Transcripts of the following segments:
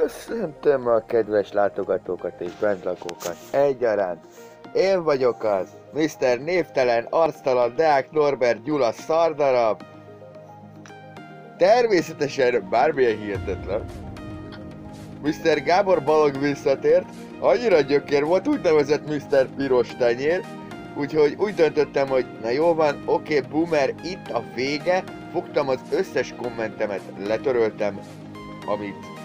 Köszöntöm a kedves látogatókat és bentlakókat egyaránt. Én vagyok az, Mr. Névtelen, Arctalan, Deák Norbert Gyula szardarab. Természetesen bármilyen hihetetlen. Mr. Gábor Balog visszatért, annyira gyökér volt, úgynevezett Mr. Piros tenyér, úgyhogy úgy döntöttem, hogy na jó van, oké, okay, boomer, itt a vége, fogtam az összes kommentemet, letöröltem, amit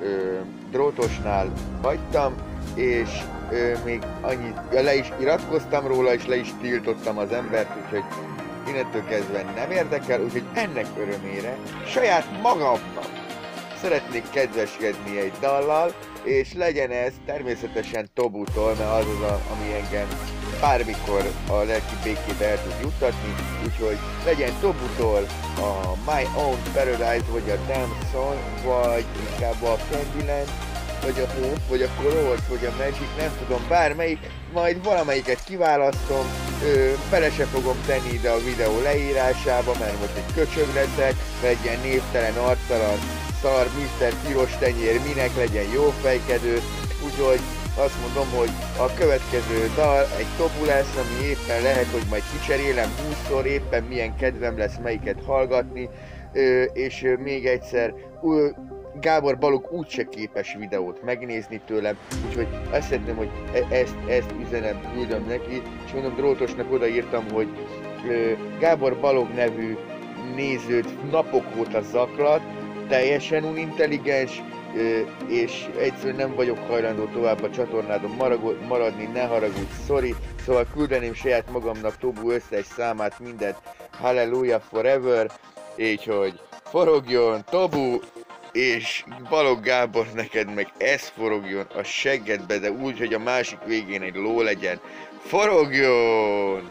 ö, drótosnál hagytam, és ö, még annyit, ja, le is iratkoztam róla, és le is tiltottam az embert, úgyhogy innentől kezdve nem érdekel, úgyhogy ennek örömére saját magamnak szeretnék kedveskedni egy dallal, és legyen ez természetesen Tobutól, mert az az, a, ami engem bármikor a lelki békébe el tud juttatni, úgyhogy legyen Tobutól a My Own Paradise, vagy a Damn Song, vagy inkább a Candyland, vagy a Hope, vagy a Colors, vagy a Magic, nem tudom, bármelyik, majd valamelyiket kiválasztom, ö, bele se fogom tenni ide a videó leírásába, mert most egy köcsög leszek, ilyen névtelen, arctalan, szar, Mr. Piros tenyér, minek legyen jó fejkedő, úgyhogy azt mondom, hogy a következő dal egy lesz, ami éppen lehet, hogy majd kicserélem 20-szor, éppen milyen kedvem lesz melyiket hallgatni, és még egyszer, Gábor Balog úgyse képes videót megnézni tőlem, úgyhogy azt szeretném, hogy e- ezt, ezt üzenem, küldöm neki, és mondom, Drótosnak odaírtam, hogy Gábor Balog nevű nézőt napok óta zaklat, teljesen unintelligens, és egyszerűen nem vagyok hajlandó tovább a csatornádon maradni, ne haragudj, sorry, szóval küldeném saját magamnak Tobu összes számát, mindent, Hallelujah forever, így hogy forogjon Tobu, és Balog Gábor neked meg ez forogjon a seggedbe, de úgy, hogy a másik végén egy ló legyen. Forogjon!